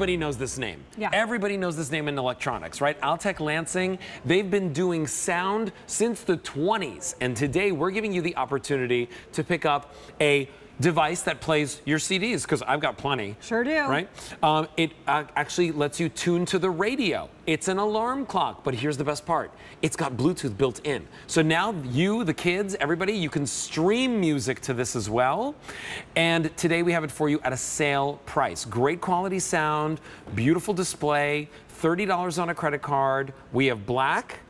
Everybody knows this name. Yeah. Everybody knows this name in electronics, right? Altec Lansing, they've been doing sound since the 20s. And today we're giving you the opportunity to pick up a device that plays your CDs, because I've got plenty. Sure do. Right? Um, it uh, actually lets you tune to the radio. It's an alarm clock, but here's the best part. It's got Bluetooth built in. So now you, the kids, everybody, you can stream music to this as well. And today we have it for you at a sale price. Great quality sound, beautiful display, $30 on a credit card. We have black,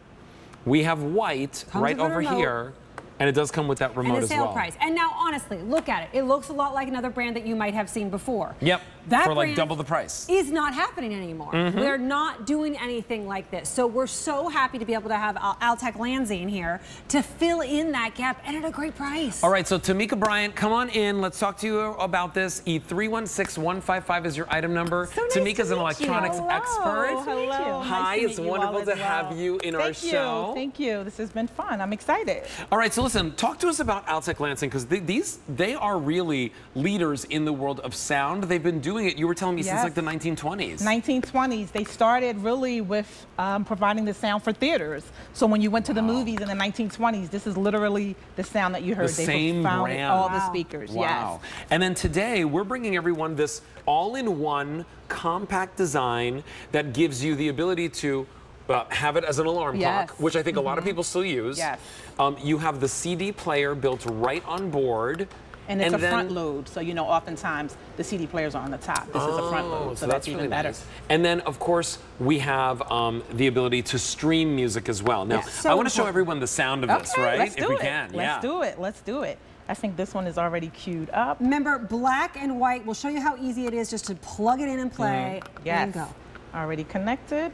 we have white right over here. And it does come with that remote and as sale well. price. And now, honestly, look at it. It looks a lot like another brand that you might have seen before. Yep, That for like brand double the price. Is not happening anymore. Mm-hmm. They're not doing anything like this. So we're so happy to be able to have Al- Altec Lansing here to fill in that gap and at a great price. All right, so Tamika Bryant, come on in. Let's talk to you about this. E316155 is your item number. So nice Tamika's to an meet you. electronics Hello. expert. Hello. Hi, Nice it's wonderful to as have you in our Thank you. show. Thank you. This has been fun. I'm excited. All right, so listen, talk to us about Altec Lansing because these they are really leaders in the world of sound. They've been doing it. You were telling me since like the 1920s. 1920s, they started really with um, providing the sound for theaters. So when you went to the movies in the 1920s, this is literally the sound that you heard. The they same found brand. all the speakers. Wow. Yes. And then today we're bringing everyone this all-in-one compact design that gives you the ability to uh, have it as an alarm Yes. Mm-hmm. clock, which I think a lot of people still use. Yes. Um, you have the CD player built right on board. And it's a then- front load, so you know oftentimes the CD players are on the top. This is a front Oh, load, so, that's, really even better. nice. And then, of course, we have um, the ability to stream music as well. Now, Yes. I want to show everyone the sound of this, right? let's if do we it. can, Let's yeah. do it. Let's do it. I think this one is already queued up. Remember, black and white. We'll show you how easy it is just to plug it in and play Yes. and go. Already connected.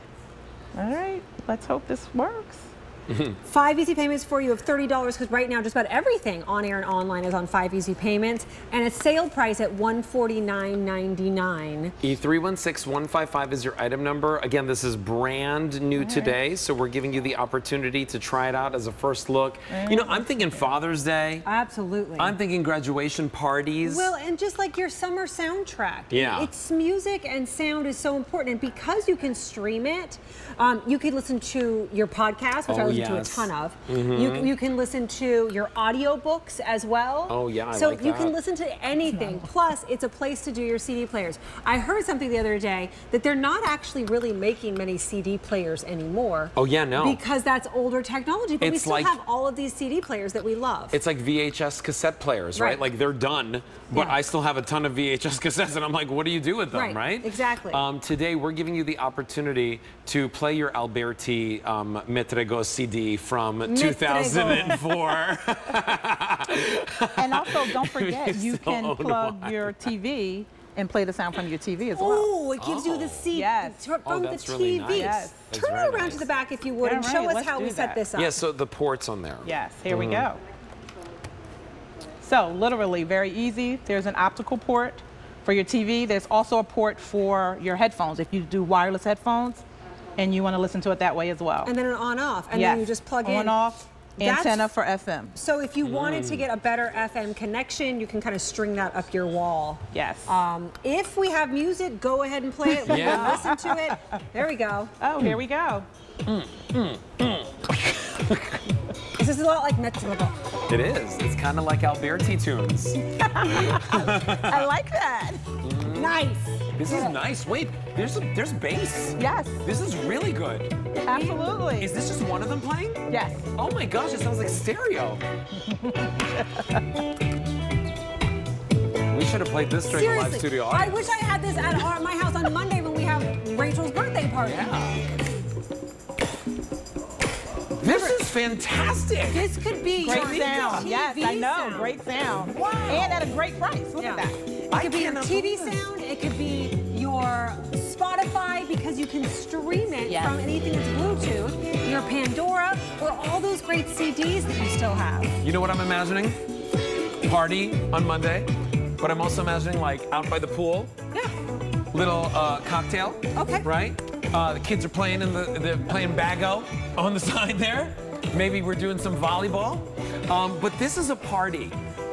All right. Let's hope this works. Five easy payments for you of $30 because right now just about everything on air and online is on five easy payments and a sale price at $149.99. E316155 is your item number. Again, this is brand new today, so we're giving you the opportunity to try it out as a first look. You know, I'm thinking Father's Day. Absolutely. I'm thinking graduation parties. Well, and just like your summer soundtrack. Yeah. It's music and sound is so important. And because you can stream it, um, you can listen to your podcast, which I Oh, listen yes. To a ton of. You, you can listen to your audiobooks as well. Oh, yeah, I So like you that. can listen to anything. Plus, it's a place to do your CD players. I heard something the other day that they're not actually really making many CD players anymore. Oh, yeah, no. Because that's older technology. But we still like- have all of these CD players that we love. It's like VHS cassette players, right? Right. Like they're done, but Yeah. I still have a ton of VHS cassettes, and I'm like, what do you do with them, Right, right? exactly. Um, today, we're giving you the opportunity to play your Alberti um, Metrego CD from Metrego. 2004. And also, don't forget, You you can plug one. your TV and play the sound from your TV as well. Oh, it gives you Oh. the seat Yes. from Oh, the TV. really nice. Yes. Turn very around nice. to the back if you would Yeah, and show right, us let's how do we set this up. yeah, so the ports on there. Yes, here we Mm-hmm. go. So, literally, very easy. There's an optical port for your TV. There's also a port for your headphones if you do wireless headphones and you want to listen to it that way as well. And then an on-off, and yes. then you just plug in. On off, That's- antenna for FM. So if you wanted Mm. to get a better FM connection, you can kind of string that up your wall. Yes. Um, if we have music, go ahead and play it. We Yeah. listen to it. There we go. oh, here we go. This is a lot like Metzger. It is. It's kind of like Alberti tunes. I like that. Nice. This is nice. Wait, there's a, there's bass. Yes, This is really good. absolutely. Is this just one of them playing? yes. Oh my gosh, it sounds like stereo. we should have played this during the live Seriously, studio I wish I had this at our, my house on Monday when we have Rachel's birthday party. Yeah. This is fantastic. This could be Great your sound. TV Yes, I know. sound. Great sound. Wow. And at a great price. Look Yeah. at that. It I could be your TV believe sound. It could be your Spotify because you can stream it Yes. from anything that's Bluetooth. Your Pandora or all those great CDs that you still have. You know what I'm imagining? Party on Monday, but I'm also imagining like out by the pool, Yeah. Little uh, cocktail. Okay. Right? Uh, the kids are playing in the they're playing bago on the side there. Maybe we're doing some volleyball. Um, but this is a party.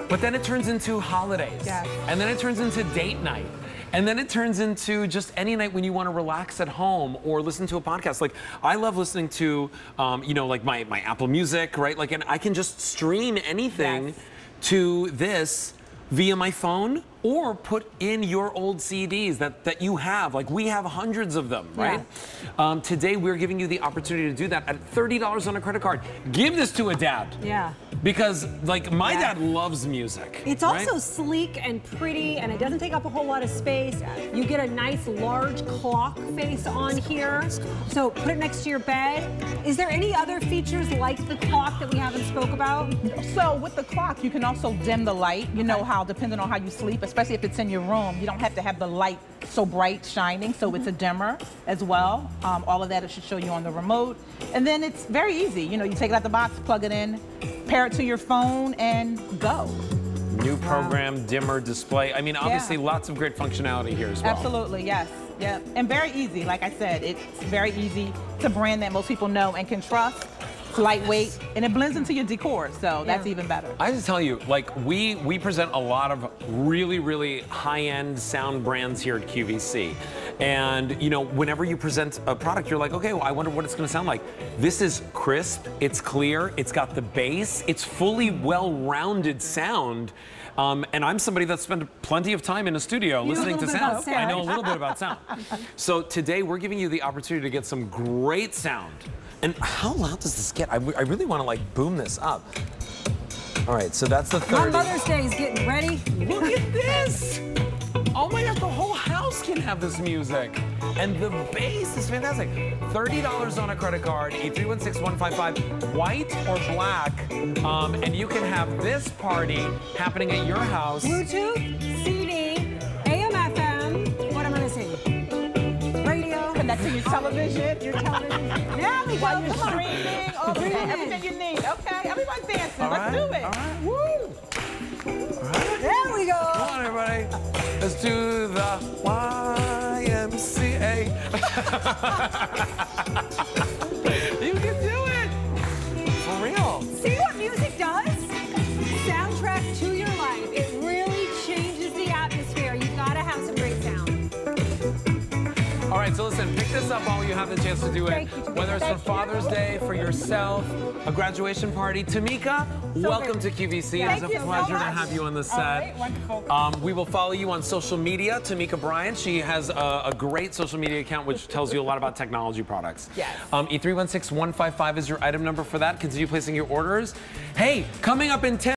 But then it turns into holidays. Yes. And then it turns into date night. And then it turns into just any night when you want to relax at home or listen to a podcast. Like I love listening to, um, you know, like my, my Apple Music, right? Like, and I can just stream anything Yes. to this via my phone or put in your old CDs that, that you have. Like we have hundreds of them, right? Um, today we're giving you the opportunity to do that at $30 on a credit card. Give this to a dad. Yeah. Because like my Yeah. dad loves music. It's right? also sleek and pretty, and it doesn't take up a whole lot of space. You get a nice large clock face on here. So put it next to your bed. Is there any other features like the clock that we haven't spoke about? So with the clock, you can also dim the light. You know how, depending on how you sleep, especially if it's in your room, you don't have to have the light so bright shining. So it's a dimmer as well. Um, all of that it should show you on the remote. And then it's very easy. You know, you take it out the box, plug it in, pair it to your phone, and go. New program, dimmer display. I mean, obviously Yeah. lots of great functionality here as well. Absolutely, yes. Yeah. And very easy. Like I said, it's very easy. It's a brand that most people know and can trust. It's lightweight and it blends into your decor, so that's even better. I just tell you, like we we present a lot of really really high-end sound brands here at QVC, and you know whenever you present a product, you're like, okay, well, I wonder what it's going to sound like. This is crisp, it's clear, it's got the bass, it's fully well-rounded sound. Um, and I'm somebody that's spent plenty of time in a studio a listening to sound. sound. I know a little bit about sound. So today we're giving you the opportunity to get some great sound. And how loud does this get? I, I really want to like boom this up. All right, so that's the My Mother's Day is getting ready. Look at this! Oh my gosh, the whole house can have this music. And the bass is fantastic. $30 on a credit card, A316155, white or black. Um, and you can have this party happening at your house. Bluetooth, CD, AM, FM. What am I missing? Radio. Connect to your television, your television. There we go. While you're Come on. streaming, all of that, everything you need. Okay, everyone's dancing. All Let's right, do it. all right. Woo! There we go. Come on, everybody. Let's do the YMCA. you can do it. For real. See what music does? Soundtrack to your right, so listen, pick this up while you have the chance to do it. Whether it's for. Father's Day, for yourself, a graduation party. Tamika, welcome great. to QVC. Thank it's a so pleasure to have you on the set. All right, wonderful. Um, we will follow you on social media, Tamika Bryant. She has a, a great social media account which tells you a lot about technology products. Yes. Um, E316155 is your item number for that. Continue placing your orders. Hey, coming up in 10